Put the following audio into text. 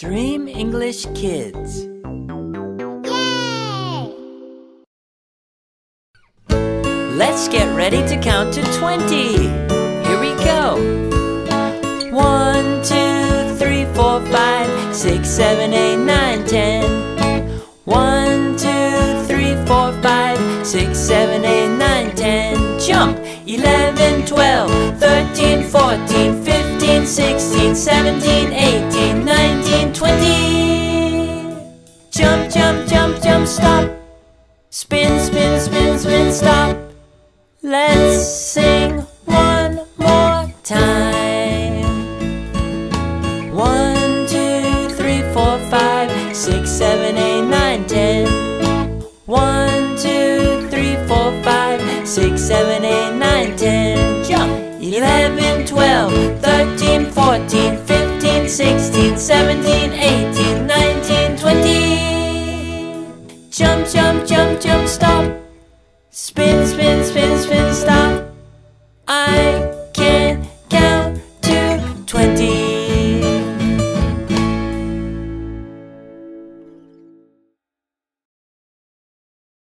Dream English Kids. Yay! Let's get ready to count to 20. Here we go. One, two, three, four, five, six, seven, eight, nine, ten. One, two, three, four, five, six, seven, eight, nine, ten. Jump! 11, 12, 13, 14, 15, 16, 17, Jump, jump, jump, stop. Spin, spin, spin, spin, stop. Let's sing one more time. One, two, three, four, five, six, seven, eight, nine, ten. One, two, three, four, five, six, seven, eight, nine, ten. Jump! 11, 12, 13, 14, Jump, jump.